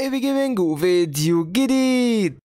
ايبي Gaming وفيديو جديد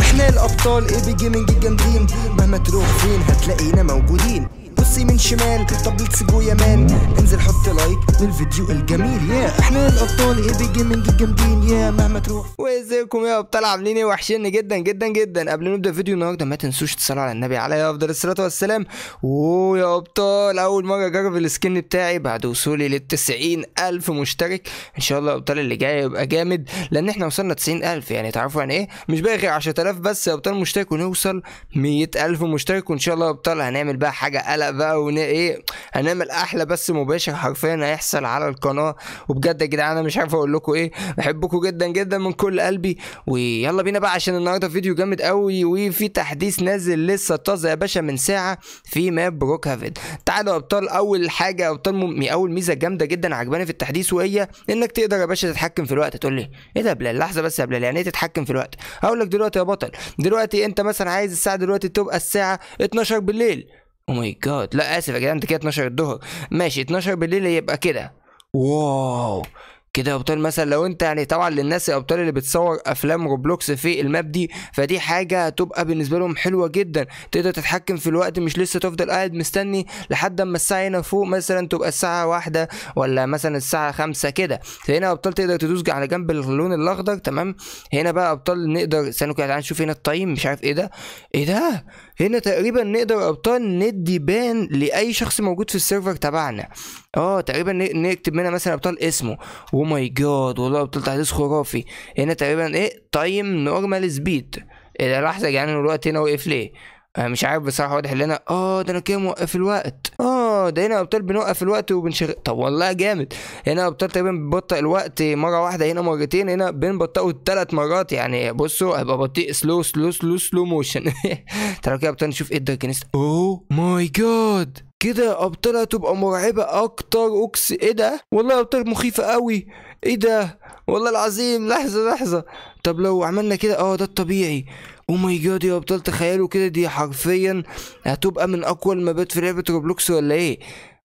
إحنا الابطال ايبي Gaming الجامدين مهما تروح فين هتلاقينا موجودين بص يمين شمال طب let's go يا man انزل حط like للفيديو الجميل يا. إحنا الأبطال ايبي Gaming الجامدين يا. مهما تروح. وازيكم يا أبطال عاملين إيه؟ وحشني جدا جدا جدا. قبل ما نبدأ فيديو النهارده ما تنسوش تصلوا على النبي عليه أفضل الصلاة والسلام. ويا أبطال أول مرة أجرب السكن بتاعي بعد وصولي لل ألف مشترك. إن شاء الله الابطال اللي جاي يبقى جامد. لأن إحنا وصلنا 90000 يعني تعرفوا يعني إيه؟ مش باقي غير 10000 بس يا أبطال مشترك ونوصل 100000 مشترك. وإن شاء الله يا أبطال هنعمل بقى حاجة قلق بقى. ون إيه هنعمل أحلى بس مباشر حرفيا هيحصل على القناة. وبجد يا جدعان أنا مش عارف أقول لكم إيه بحبكم جدا جدا من كل قلبي. ويلا بينا بقى عشان النهارده فيديو جامد قوي وفي تحديث نازل لسه طازة يا باشا من ساعة في ماب بروك هافن تعالوا أبطال أول حاجة أبطال. أول ميزة جامدة جدا عجباني في التحديث وهي إنك تقدر يا باشا تتحكم في الوقت. تقول لي إيه ده بلال؟ لحظة بس يا بلال يعني إيه تتحكم في الوقت؟ هقول لك دلوقتي يا بطل دلوقتي أنت مثلا عايز الساعة دلوقتي تبقى الساعة 12 بالليل. oh my god لا آسف يا جدعان أنت كده 12 الظهر. ماشي 12 بالليل يبقى كده. wow. كده يا أبطال. مثلا لو أنت يعني طبعا للناس يا أبطال اللي بتصور أفلام روبلوكس في الماب دي فدي حاجة هتبقى بالنسبة لهم حلوة جدا. تقدر تتحكم في الوقت مش لسه تفضل قاعد مستني لحد أما الساعة هنا فوق مثلا تبقى الساعة واحدة ولا مثلا الساعة خمسة كده. فهنا يا أبطال تقدر تدوس على جنب اللون الأخضر تمام؟ هنا بقى أبطال نقدر استنوا كده نشوف هنا ال time مش عارف إيه ده. إيه ده؟ هنا تقريبا نقدر يا أبطال ندي ban لأي شخص موجود في ال server تبعنا. آه تقريبا نكتب هنا مثلا أبطال اسمه my god والله ابطال تحديث خرافي. هنا تقريبا إيه؟ time normal speed لحظه جدعان الوقت هنا وقف ليه؟ مش عارف بصراحة واضح لنا آه ده أنا كده موقف الوقت. آه ده هنا أبطال بنوقف الوقت وبنشغل طب والله جامد. هنا أبطال تقريبا بنبطئ الوقت مرة واحدة هنا مرتين هنا بنبطئه ثلاث مرات. يعني بصوا هيبقى بطيء slow slow slow slow motion تعالوا كده أبطال نشوف إيه ال darkness oh my god كده أبطال هتبقى مرعبة أكتر. إكس إيه ده؟ والله أبطال مخيفة قوي. إيه ده؟ والله العظيم لحظة لحظة. طب لو عملنا كده آه ده الطبيعي. oh my god يا أبطال تخيلوا كده دي حرفيا هتبقى من أقوى ال maps ات في لعبة روبلوكس ولا إيه؟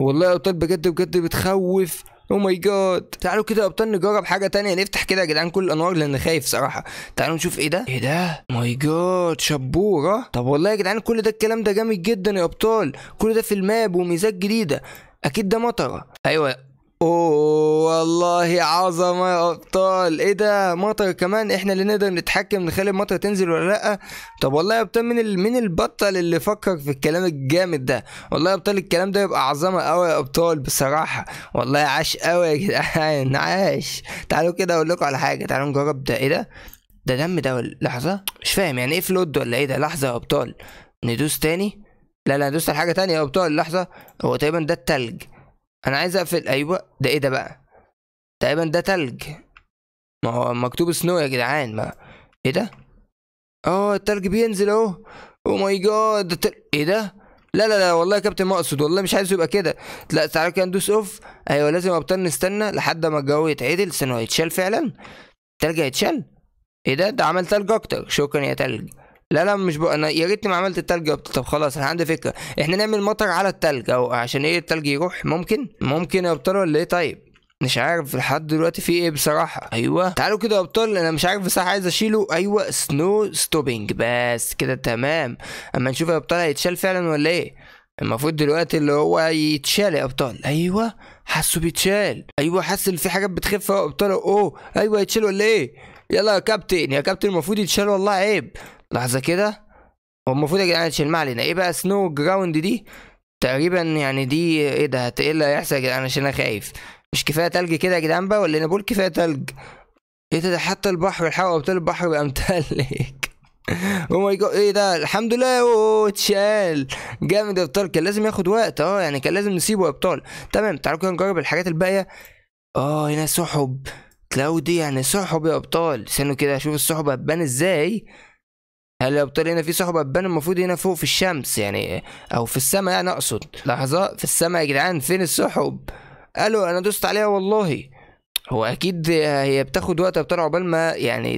والله يا أبطال بجد بجد بتخوف. oh my god تعالوا كده يا أبطال نجرب حاجة تانية. نفتح كده يا جدعان كل الأنوار لأن خايف صراحة. تعالوا نشوف إيه ده؟ إيه ده؟ my god شبورة. طب والله يا جدعان كل ده الكلام ده جامد جدا يا أبطال. كل ده في ال map وميزات جديدة. أكيد ده مطرة. أيوه. أوه والله عظمة يا أبطال. إيه ده؟ مطر كمان؟ إحنا اللي نقدر نتحكم نخلي المطر تنزل ولا لأ؟ طب والله يا أبطال ال... من البطل اللي فكر في الكلام الجامد ده؟ والله يا أبطال الكلام ده يبقى عظمة قوي يا أبطال بصراحة. والله عاش قوي يا جدعان عاش. تعالوا كده أقول لكم على حاجة تعالوا نجرب ده. إيه ده؟ ده دم ده ولا لحظة مش فاهم يعني إيه فلود ولا إيه ده؟ لحظة يا أبطال. ندوس تاني؟ لا لا ندوس على حاجة تانية يا أبطال لحظة. هو تقريبا ده التلج. أنا عايز أقفل أيوه. ده إيه ده بقى؟ تقريبا ده تلج. ما هو مكتوب snow يا جدعان ما إيه ده؟ آه التلج بينزل أهو. oh my god ده تل... إيه ده؟ لا لا لا والله يا كابتن ما أقصد والله مش عايزه يبقى كده. لا تعالى كده ندوس off أيوه لازم ابطال نستنى لحد ما الجو يتعدل. هو هيتشال فعلا؟ التلج هيتشال؟ إيه ده؟ ده عمل تلج أكتر. شكرا يا تلج. لا لا مش بقى أنا يا ريتني ما عملت التلج طب خلاص أنا عندي فكرة. إحنا نعمل مطر على التلج أو عشان إيه التلج يروح؟ ممكن؟ ممكن يا أبطال ولا إيه؟ طيب مش عارف لحد دلوقتي في إيه بصراحة. أيوه. تعالوا كده يا أبطال أنا مش عارف بصراحه عايز أشيله. أيوه snow stopping بس كده تمام. أما نشوف يا أبطال هيتشال فعلا ولا إيه؟ المفروض دلوقتي اللي هو يتشال يا أبطال. أيوه حاسه بيتشال. أيوه حاسس إن في حاجات بتخف يا أبطال. أوه أيوه يتشال ولا إيه؟ يلا يا كابتن يا كابتن المفروض يتشال والله عيب. لحظة كده هو المفروض يا جدعان يتشال ما علينا إيه بقى snow ground دي؟ تقريبا يعني دي إيه ده؟ إيه اللي هيحصل يا جدعان؟ عشان أنا خايف. مش كفاية تلج كده يا جدعان بقى ولا أنا بقول كفاية تلج؟ إيه ده, حتى البحر الحقوا أبطال البحر بقى متلج. oh my god إيه ده؟ الحمد لله أوه اتشال. جامد يا ابطال كان لازم ياخد وقت آه يعني كان لازم نسيبه يا ابطال تمام تعالوا كده نجرب الحاجات الباقية. آه هنا سحب. كلاودي يعني سحب يا ابطال استنوا كده أشوف السحب هتبان إزاي. هل ابطال هنا في سحب هتبان المفروض هنا فوق في الشمس يعني أو في السماء يعني أقصد. لحظة في السماء يا جدعان فين السحب؟ ألو أنا دوست عليها والله. هو أكيد هي بتاخد وقت ابطال عقبال ما يعني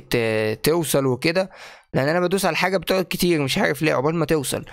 توصل وكده لأن أنا بدوس على حاجة بتقعد كتير مش عارف ليه عقبال ما توصل.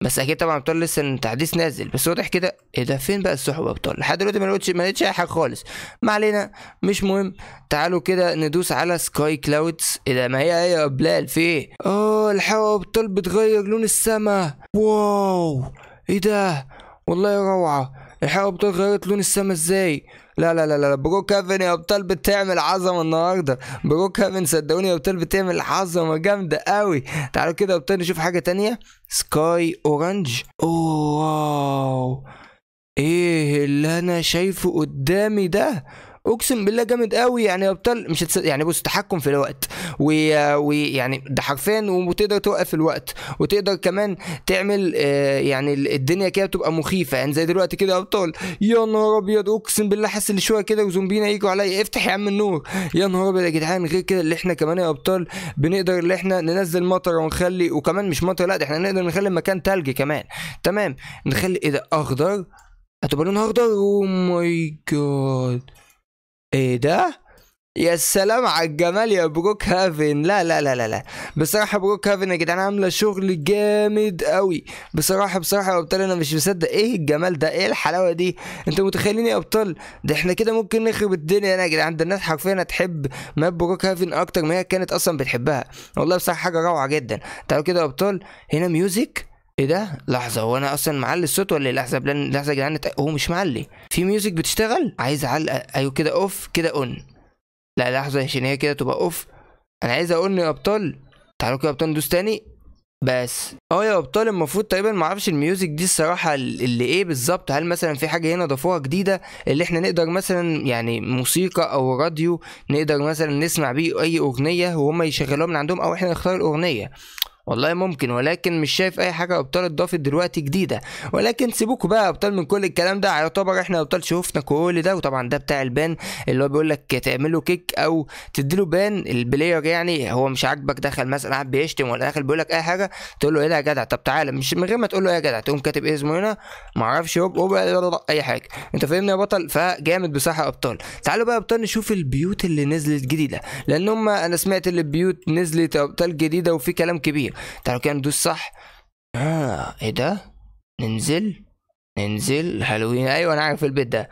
بس أكيد طبعا أبطال لسه التحديث نازل. بس واضح كده إيه ده؟ فين بقى السحب أبطال؟ لحد دلوقتي ما لقيتش ما لقيتش أي حاجة خالص. ما علينا مش مهم. تعالوا كده ندوس على sky clouds إيه ده؟ ما هي هي يا بلال؟ في إيه؟ آه الحقوا أبطال بتغير لون السما. wow! إيه ده؟ والله روعة. الحقوا أبطال غيرت لون السما إزاي؟ لا لا لا لا بروك هافن يا أبطال بتعمل عظمة النهارده. بروك هافن صدقوني يا أبطال بتعمل عظمة جامدة قوي تعالوا كده يا أبطال نشوف حاجة تانية. sky orange أوه wow. إيه اللي أنا شايفه قدامي ده؟ اقسم بالله جامد قوي يعني يا ابطال مش هتص... يعني بص تحكم في الوقت ويعني و... يعني ده حرفيا وتقدر توقف الوقت وتقدر كمان تعمل آه يعني الدنيا كده بتبقى مخيفة يعني زي دلوقتي كده يا ابطال يا نهار أبيض اقسم بالله حاسس إن شوية كده وزومبينا يجوا عليا افتح يا عم النور يا نهار أبيض يا جدعان غير كده اللي إحنا كمان يا ابطال بنقدر اللي إحنا ننزل مطر ونخلي وكمان مش مطر لا ده إحنا نقدر نخلي المكان تلج كمان تمام؟ نخلي إيه ده أخضر؟ هتبقى لونها أخضر؟ oh my god إيه ده؟ يا سلام على الجمال يا بروك هافن لا لا لا لا لا. بصراحة بروك هافن يا جدعان عاملة شغل جامد قوي بصراحة بصراحة يا أبطال أنا مش مصدق. إيه الجمال ده؟ إيه الحلاوة دي؟ أنتوا متخيلين يا أبطال؟ ده إحنا كده ممكن نخرب الدنيا هنا يا جدعان. ده الناس حرفيا هتحب map بروك هافن أكتر ما هي كانت أصلا بتحبها. والله بصراحة حاجة روعة جدا. تعالوا كده يا أبطال. هنا music. إيه ده؟ لحظة هو أنا أصلا معلي الصوت ولا إيه؟ لحظة بلال لحظة يا جدعان هو مش معلي. في music بتشتغل؟ عايز اغلق أيوه كده off كده on لا لحظة عشان هي كده تبقى off أنا عايز أقول يا أبطال تعالوا كده يا أبطال ندوس تاني. بس. آه يا أبطال المفروض تقريبا ما أعرفش ال music دي الصراحة اللي إيه بالظبط؟ هل مثلا في حاجة هنا ضافوها جديدة؟ اللي إحنا نقدر مثلا يعني موسيقى أو راديو نقدر مثلا نسمع بيه أي أغنية وهم يشغلوها من عندهم أو إحنا نختار الأغنية. والله ممكن ولكن مش شايف أي حاجة أبطال اتضافت دلوقتي جديدة. ولكن سيبوكوا بقى أبطال من كل الكلام ده يعتبر إحنا أبطال شوفنا كل ده وطبعا ده بتاع ال ban اللي هو بيقول لك تعمله kick أو تديله ban. ال player يعني هو مش عاجبك دخل مثلا قاعد بيشتم ولا داخل بيقول لك أي حاجة تقول له إيه ده يا جدع؟ طب تعالى مش من غير ما تقول له إيه يا جدع تقوم كاتب اسمه هنا هوب أي حاجة. أنت فاهمني يا بطل؟ فجامد بصراحة يا أبطال. تعالوا بقى أبطال نشوف البيوت اللي نزلت جديدة لأن هم أنا سمعت إن البيوت نزلت أبطال جديدة وفي كلام كبير. تعالوا كده ندوس صح. آه إيه ده؟ ننزل ننزل هالوين. أيوه أنا عارف البيت ده.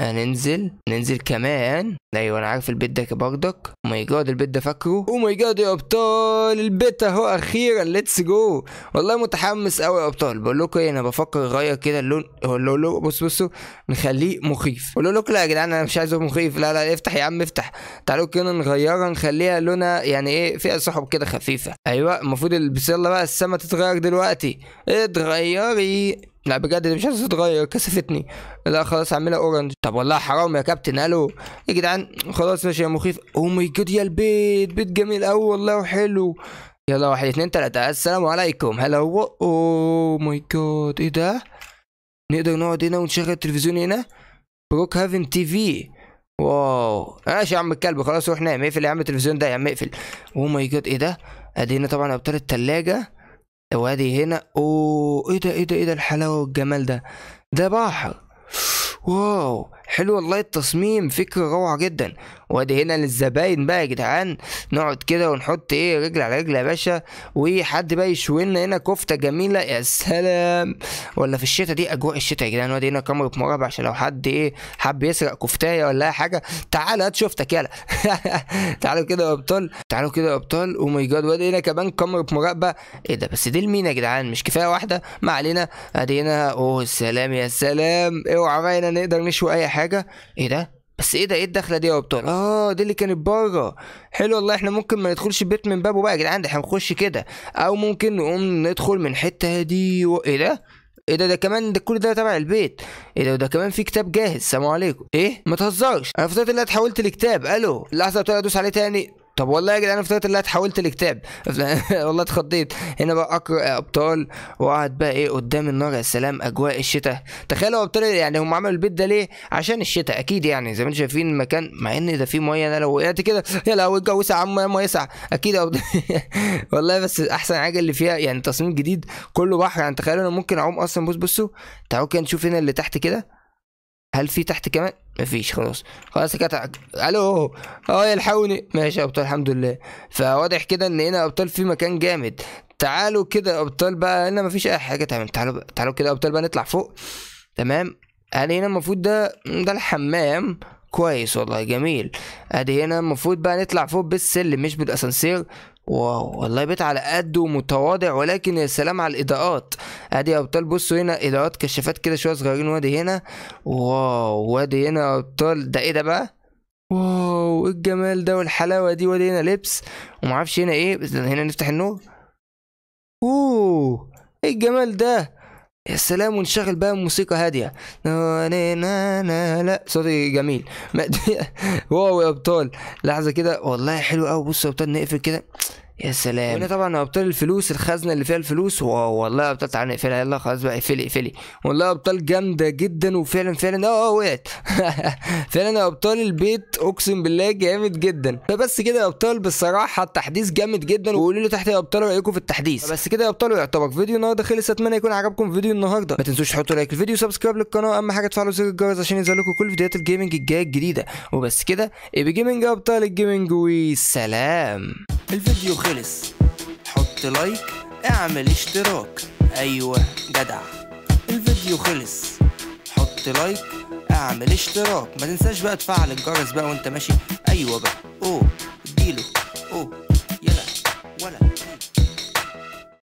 آه ننزل. كمان. أيوه أنا عارف البيت ده برضك. oh my god البيت ده فاكره. oh my god يا أبطال البيت أهو أخيرا. let's go والله متحمس قوي يا أبطال. بقول لكم إيه أنا بفكر أغير كده اللون. أقول له بص بصوا نخليه مخيف. أقول لكم لا يا جدعان أنا مش عايزه مخيف. لا لا افتح يا عم افتح. تعالوا كده نغيرها نخليها لونها يعني إيه فيها سحب كده خفيفة. أيوه المفروض بس يلا بقى السما تتغير دلوقتي. اتغيري. لا بجد مش عايزه تتغير كسفتني. لا خلاص اعملها orange طب والله حرام يا كابتن. ألو. يا جدعان خلاص ماشي يا مخيف. oh my God يا البيت. بيت جميل قوي والله وحلو. يلا واحد اتنين تلاتة. السلام عليكم. هلا هو. oh my God إيه ده؟ نقدر نقعد هنا ونشغل التلفزيون هنا؟ Brookhaven TV wow. ماشي يا عم الكلب خلاص روح نام. اقفل يا عم التلفزيون ده يا عم اقفل. oh my God إيه ده؟ ادي هنا طبعا أبطال التلاجة. وادي هنا. أوه إيه ده إيه ده إيه ده الحلاوة والجمال ده. ده بحر. wow. حلو والله التصميم فكرة روعة جدا. وادي هنا للزباين بقى يا جدعان. نقعد كده ونحط إيه رجل على رجل يا باشا. وحد بقى يشوي لنا هنا كفتة جميلة. يا سلام! ولا في الشتاء دي؟ أجواء الشتاء يا جدعان. وادي هنا كاميرا مراقبة عشان لو حد إيه حب يسرق كفتاية ولا أي حاجة. تعال هات شفتك يلا. تعالوا كده يا أبطال. تعالوا كده يا أبطال. أو ماي جاد وادي هنا كمان كاميرا مراقبة إيه ده؟ بس دي لمين يا جدعان. مش كفاية واحدة. ما علينا. ادي هنا. أوه سلام يا سلام. اوعى بقى نقدر نشوي أي حاجة. إيه ده؟ بس إيه ده؟ إيه الدخلة دي يا ابطال آه دي اللي كانت بره. حلو والله إحنا ممكن ما ندخلش البيت من بابه بقى يا جدعان ده إحنا نخش كده. أو ممكن نقوم ندخل من حتة دي و... إيه ده؟ إيه ده؟ ده كمان ده كل ده تبع البيت. إيه ده؟ ده كمان في كتاب جاهز سلام عليكم. إيه؟ ما تهزرش. أنا فضلت اللي اتحولت لكتاب. ألو لحظة ابتدي ادوس عليه تاني؟ طب والله يا جدعان افتكرت ان أنا اتحولت لكتاب. والله اتخضيت. هنا بقى أقرأ أبطال وأقعد بقى إيه قدام النار يا سلام أجواء الشتاء. تخيلوا أبطال يعني هم عملوا البيت ده ليه؟ عشان الشتاء أكيد يعني زي ما أنتم شايفين المكان مع إن ده فيه ميه أنا لو وقعت كده يا لهوي الجو وسع عم يسع أكيد والله بس أحسن حاجة اللي فيها يعني تصميم جديد كله بحر. يعني تخيلوا أنا ممكن أعوم أصلا. بص بصوا تعالوا كده نشوف هنا اللي تحت كده. هل في تحت كمان؟ مفيش خلاص. خلاص كده ألو؟ آه يلحقوني. ماشي يا أبطال الحمد لله. فواضح كده إن هنا أبطال في مكان جامد. تعالوا كده يا أبطال بقى. هنا مفيش أي حاجة. تمام تعالوا بقى. تعالوا كده يا أبطال بقى نطلع فوق. تمام؟ أدي هنا المفروض ده ده الحمام. كويس والله جميل. أدي هنا المفروض بقى نطلع فوق بالسلم مش بالأسانسير. والله بيت على قد ومتواضع ولكن يا سلام على الإضاءات. أدي يا أبطال بصوا هنا إضاءات كشافات كده شوية صغيرين وادي هنا. واو وادي هنا يا أبطال. ده إيه ده بقى؟ واو إيه الجمال ده والحلاوة دي؟ وادي هنا لبس. ومعرفش هنا إيه. هنا نفتح النور. أوه إيه الجمال ده؟ يا سلام ونشغل بقى موسيقى هادية. لا صوتي جميل. wow يا أبطال. لحظة كده. والله حلو قوي بصوا يا أبطال نقفل كده. يا سلام. هنا طبعا ابطال الفلوس الخزنة اللي فيها الفلوس wow والله ابطال تعالى نقفلها يلا خلاص بقى اقفلي اقفلي. والله ابطال جامدة جدا وفعلا فعلا آه آه وقعت. فعلا ابطال البيت أقسم بالله جامد جدا. فبس كده يا ابطال بصراحة التحديث جامد جدا. وقولوا لي تحت يا ابطال رأيكم في التحديث. بس كده يا ابطال يعتبر فيديو النهارده خلص أتمنى يكون عجبكم فيديو النهارده. ما تنسوش تحطوا like الفيديو و subscribe للقناة. أهم حاجة تفعلوا زر الجرس عشان ينزلكم كل فيديوهات ال gaming الجاية الجديدة. وبس كده ايبي gaming أبطال ال gaming وسلام. الفيديو خلص. حط like اعمل اشتراك. أيوه جدع. الفيديو خلص. حط like اعمل اشتراك. ما تنساش بقى تفعل الجرس بقى وانت ماشي. أيوه بقى. أوه.